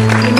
Amén.